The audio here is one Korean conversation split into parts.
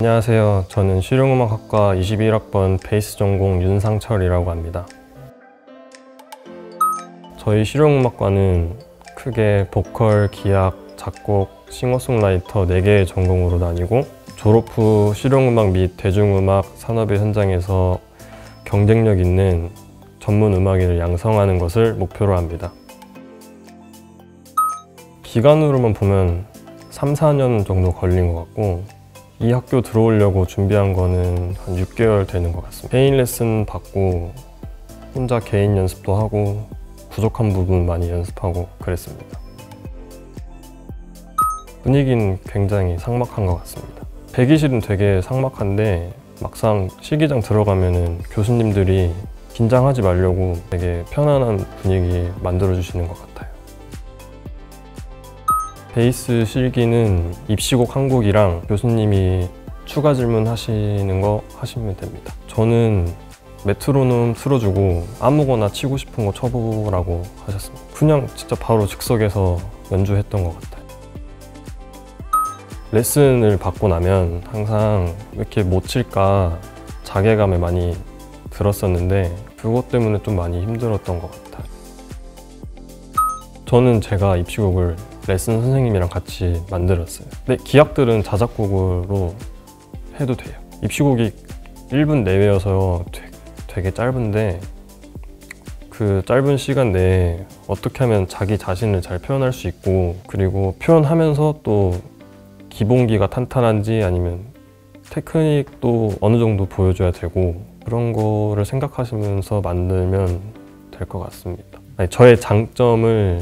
안녕하세요. 저는 실용음악학과 21학번 베이스 전공 윤상철이라고 합니다. 저희 실용음악과는 크게 보컬, 기악, 작곡, 싱어송라이터 4개의 전공으로 나뉘고 졸업 후 실용음악 및 대중음악 산업의 현장에서 경쟁력 있는 전문 음악인을 양성하는 것을 목표로 합니다. 기간으로만 보면 3, 4년 정도 걸린 것 같고 이 학교 들어오려고 준비한 거는 한 6개월 되는 것 같습니다. 개인 레슨 받고 혼자 개인 연습도 하고 부족한 부분 많이 연습하고 그랬습니다. 분위기는 굉장히 삭막한 것 같습니다. 대기실은 되게 삭막한데 막상 실기장 들어가면은 교수님들이 긴장하지 말려고 되게 편안한 분위기 만들어 주시는 것 같아요. 베이스 실기는 입시곡 한 곡이랑 교수님이 추가 질문 하시는 거 하시면 됩니다. 저는 메트로놈 틀어주고 아무거나 치고 싶은 거 쳐보라고 하셨습니다. 그냥 진짜 바로 즉석에서 연주했던 것 같아요. 레슨을 받고 나면 항상 왜 이렇게 못 칠까 자괴감을 많이 들었었는데 그것 때문에 좀 많이 힘들었던 것 같아요. 저는 제가 입시곡을 레슨 선생님이랑 같이 만들었어요. 근데 기악들은 자작곡으로 해도 돼요. 입시곡이 1분 내외여서 되게, 짧은데 그 짧은 시간 내에 어떻게 하면 자기 자신을 잘 표현할 수 있고 그리고 표현하면서 또 기본기가 탄탄한지 아니면 테크닉도 어느 정도 보여줘야 되고 그런 거를 생각하시면서 만들면 될 것 같습니다. 아니, 저의 장점을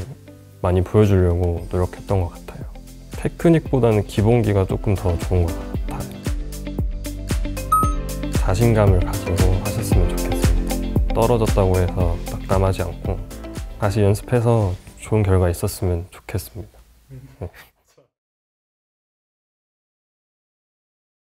많이 보여주려고 노력했던 것 같아요. 테크닉보다는 기본기가 조금 더 좋은 것 같아요. 자신감을 가지고 하셨으면 좋겠습니다. 떨어졌다고 해서 낙담하지 않고 다시 연습해서 좋은 결과 있었으면 좋겠습니다. 네.